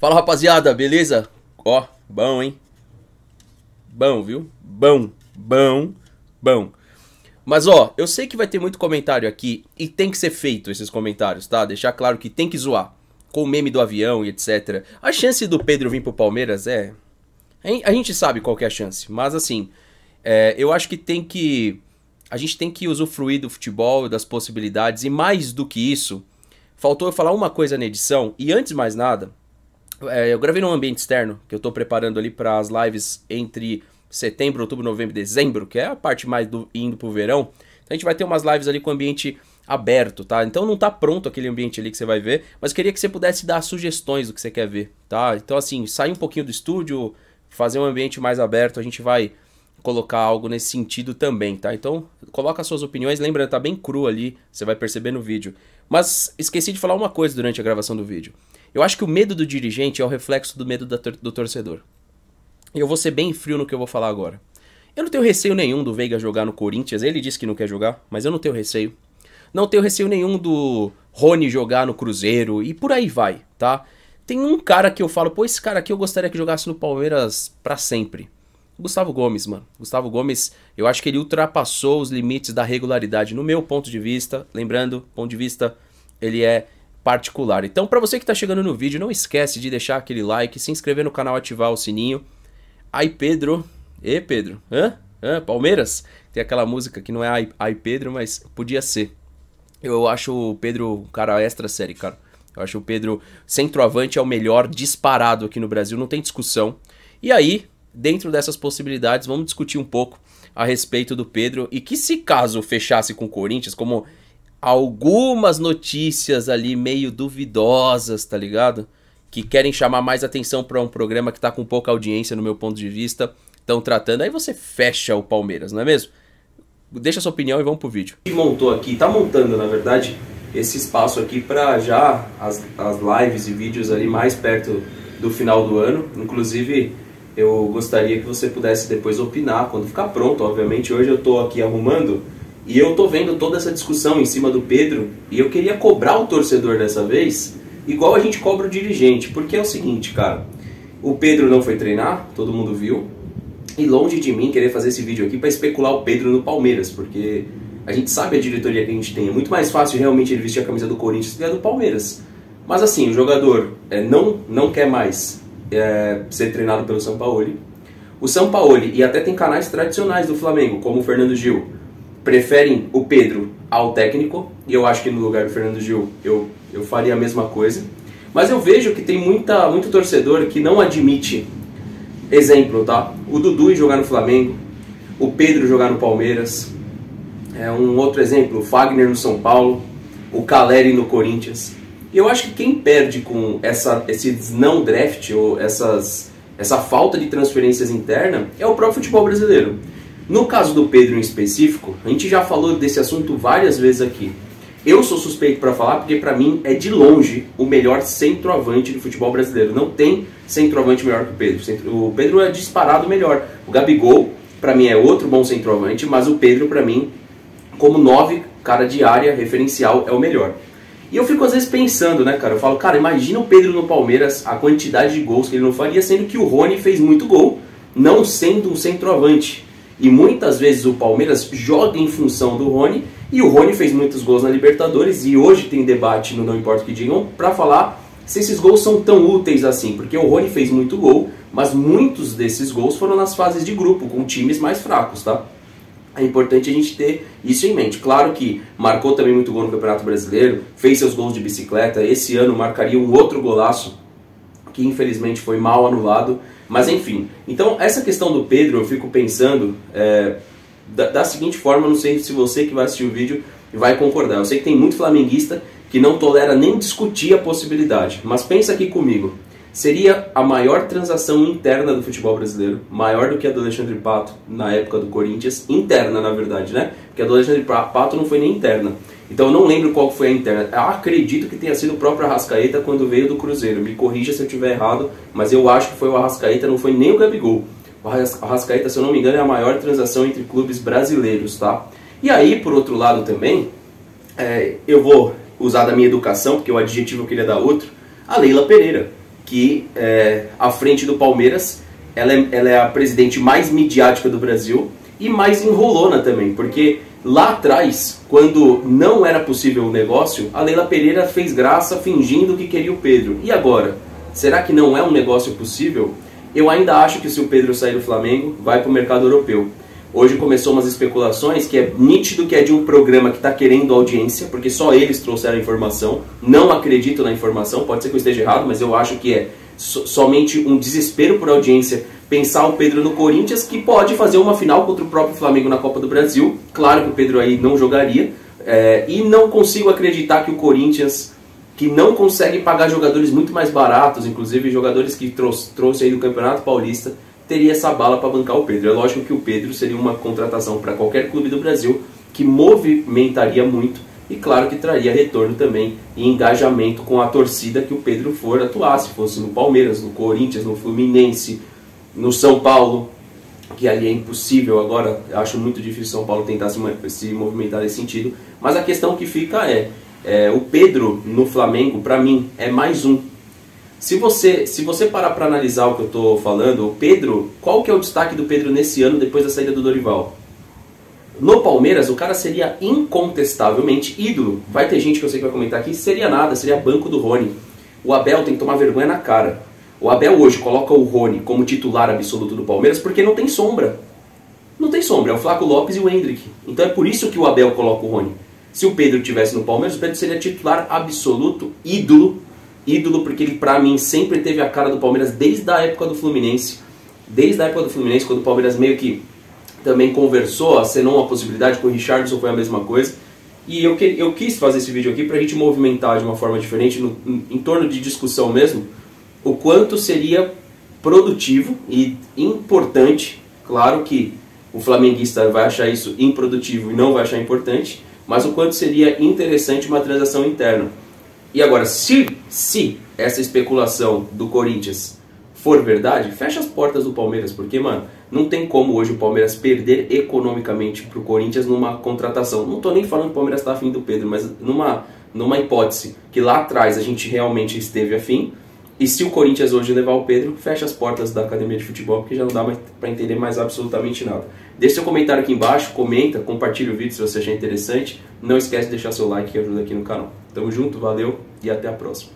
Fala rapaziada, beleza? Ó, bom, hein? Bom, viu? Bom, bom, bom. Mas ó, eu sei que vai ter muito comentário aqui e tem que ser feito esses comentários, tá? Deixar claro que tem que zoar. Com o meme do avião e etc. A chance do Pedro vir pro Palmeiras é. A gente sabe qual é a chance, mas assim, é, eu acho que tem que. A gente tem que usufruir do futebol, das possibilidades, e mais do que isso, faltou eu falar uma coisa na edição, e antes de mais nada, é, eu gravei num ambiente externo, que eu tô preparando ali para as lives entre setembro, outubro, novembro e dezembro, que é a parte mais do indo pro verão. Então a gente vai ter umas lives ali com ambiente aberto, tá? Então não tá pronto aquele ambiente ali que você vai ver, mas queria que você pudesse dar sugestões do que você quer ver, tá? Então assim, sair um pouquinho do estúdio, fazer um ambiente mais aberto, a gente vai colocar algo nesse sentido também, tá? Então, coloca suas opiniões, lembra, tá bem cru ali, você vai perceber no vídeo. Mas esqueci de falar uma coisa durante a gravação do vídeo. Eu acho que o medo do dirigente é o reflexo do medo do torcedor. E eu vou ser bem frio no que eu vou falar agora. Eu não tenho receio nenhum do Veiga jogar no Corinthians, ele disse que não quer jogar, mas eu não tenho receio. Não tenho receio nenhum do Rony jogar no Cruzeiro e por aí vai, tá? Tem um cara que eu falo, pô, esse cara aqui eu gostaria que jogasse no Palmeiras para sempre. Gustavo Gomes, mano. Gustavo Gomes, eu acho que ele ultrapassou os limites da regularidade no meu ponto de vista. Lembrando, ponto de vista, ele é particular. Então, para você que tá chegando no vídeo, não esquece de deixar aquele like, se inscrever no canal, ativar o sininho. Aí, Pedro. E Pedro? Hã? Hã? Palmeiras? Tem aquela música que não é Ai, Ai Pedro, mas podia ser. Eu acho o Pedro um cara extra série, cara. Eu acho o Pedro centroavante é o melhor disparado aqui no Brasil, não tem discussão. E aí, dentro dessas possibilidades, vamos discutir um pouco a respeito do Pedro e que se caso fechasse com o Corinthians, como algumas notícias ali meio duvidosas, tá ligado? Que querem chamar mais atenção para um programa que tá com pouca audiência no meu ponto de vista, estão tratando, aí você fecha o Palmeiras, não é mesmo? Deixa sua opinião e vamos pro vídeo. Montou aqui, tá montando na verdade esse espaço aqui para já as, as lives e vídeos ali mais perto do final do ano, inclusive eu gostaria que você pudesse depois opinar quando ficar pronto. Obviamente, hoje eu estou aqui arrumando e eu estou vendo toda essa discussão em cima do Pedro e eu queria cobrar o torcedor dessa vez, igual a gente cobra o dirigente, porque é o seguinte, cara. O Pedro não foi treinar, todo mundo viu. E longe de mim querer fazer esse vídeo aqui para especular o Pedro no Palmeiras, porque a gente sabe a diretoria que a gente tem. É muito mais fácil realmente ele vestir a camisa do Corinthians do que a do Palmeiras. Mas assim, o jogador é, não, não quer mais é, ser treinado pelo São Paulo. O São Paulo, e até tem canais tradicionais do Flamengo, como o Fernando Gil, preferem o Pedro ao técnico, e eu acho que no lugar do Fernando Gil eu, eu faria a mesma coisa. Mas eu vejo que tem muita, muito torcedor que não admite. Exemplo, tá? O Dudu jogar no Flamengo, o Pedro jogar no Palmeiras. É um outro exemplo, o Fagner no São Paulo, o Caleri no Corinthians. E eu acho que quem perde com essa, esse não draft ou essas, essa falta de transferências interna é o próprio futebol brasileiro. No caso do Pedro em específico, a gente já falou desse assunto várias vezes aqui. Eu sou suspeito para falar porque para mim é de longe o melhor centroavante do futebol brasileiro. Não tem centroavante melhor que o Pedro. O Pedro é disparado melhor. O Gabigol para mim é outro bom centroavante, mas o Pedro para mim como nove cara de área referencial é o melhor. E eu fico às vezes pensando, né, cara? Eu falo, cara, imagina o Pedro no Palmeiras, a quantidade de gols que ele não faria, sendo que o Rony fez muito gol, não sendo um centroavante. E muitas vezes o Palmeiras joga em função do Rony, e o Rony fez muitos gols na Libertadores, e hoje tem debate no Não Importa o que digam, para falar se esses gols são tão úteis assim, porque o Rony fez muito gol, mas muitos desses gols foram nas fases de grupo, com times mais fracos, tá? é importante a gente ter isso em mente. Claro que marcou também muito gol no Campeonato Brasileiro, fez seus gols de bicicleta, esse ano marcaria um outro golaço que infelizmente foi mal anulado, mas enfim. Então essa questão do Pedro eu fico pensando é, da, da, seguinte forma, não sei se você que vai assistir o vídeo vai concordar. Eu sei que tem muito flamenguista que não tolera nem discutir a possibilidade, mas pensa aqui comigo seria a maior transação interna do futebol brasileiro, maior do que a do Alexandre Pato na época do Corinthians, interna na verdade, né? Porque a do Alexandre Pato não foi nem interna. Então eu não lembro qual foi a interna. Eu acredito que tenha sido o próprio Arrascaeta quando veio do Cruzeiro. Me corrija se eu estiver errado, mas eu acho que foi o Arrascaeta, não foi nem o Gabigol. O Arrascaeta, se eu não me engano, é a maior transação entre clubes brasileiros, tá? E aí, por outro lado também, é, eu vou usar da minha educação, porque o adjetivo eu queria dar outro, a Leila Pereira que é, à frente do Palmeiras, ela é, ela é a presidente mais midiática do Brasil e mais enrolona também, porque lá atrás, quando não era possível o negócio, a Leila Pereira fez graça fingindo que queria o Pedro. E agora? Será que não é um negócio possível? Eu ainda acho que se o Pedro sair do Flamengo, vai para o mercado europeu. Hoje começou umas especulações que é nítido que é de um programa que está querendo audiência, porque só eles trouxeram a informação. Não acredito na informação, pode ser que eu esteja errado, mas eu acho que é so somente um desespero por audiência pensar o Pedro no Corinthians, que pode fazer uma final contra o próprio Flamengo na Copa do Brasil. Claro que o Pedro aí não jogaria. É, e não consigo acreditar que o Corinthians, que não consegue pagar jogadores muito mais baratos, inclusive jogadores que trouxe, trouxe aí do Campeonato Paulista, teria essa bala para bancar o Pedro. É lógico que o Pedro seria uma contratação para qualquer clube do Brasil que movimentaria muito e claro que traria retorno também e engajamento com a torcida que o Pedro for atuar, se fosse no Palmeiras, no Corinthians, no Fluminense, no São Paulo, que ali é impossível agora, acho muito difícil São Paulo tentar se, se movimentar nesse sentido, mas a questão que fica é, é o Pedro no Flamengo, para mim, é mais um se você, se você parar para analisar o que eu estou falando, o Pedro, qual que é o destaque do Pedro nesse ano depois da saída do Dorival? No Palmeiras, o cara seria incontestavelmente ídolo. Vai ter gente que eu sei que vai comentar aqui, seria nada, seria banco do Rony. O Abel tem que tomar vergonha na cara. O Abel hoje coloca o Rony como titular absoluto do Palmeiras porque não tem sombra. Não tem sombra, é o Flaco Lopes e o Hendrick. Então é por isso que o Abel coloca o Rony. Se o Pedro tivesse no Palmeiras, o Pedro seria titular absoluto, ídolo ídolo porque ele, para mim, sempre teve a cara do Palmeiras desde a época do Fluminense. Desde a época do Fluminense, quando o Palmeiras meio que também conversou, acenou uma possibilidade com o Richardson, foi a mesma coisa. E eu, que, eu quis fazer esse vídeo aqui para a gente movimentar de uma forma diferente, no, em torno de discussão mesmo, o quanto seria produtivo e importante. Claro que o flamenguista vai achar isso improdutivo e não vai achar importante, mas o quanto seria interessante uma transação interna. E agora, se, se essa especulação do Corinthians for verdade, fecha as portas do Palmeiras, porque, mano, não tem como hoje o Palmeiras perder economicamente pro Corinthians numa contratação. Não tô nem falando que o Palmeiras tá afim do Pedro, mas numa, numa hipótese que lá atrás a gente realmente esteve afim. E se o Corinthians hoje levar o Pedro, fecha as portas da academia de futebol, porque já não dá mais para entender mais absolutamente nada. Deixe seu comentário aqui embaixo, comenta, compartilha o vídeo se você achar interessante. Não esquece de deixar seu like que ajuda aqui no canal. Tamo junto, valeu e até a próxima.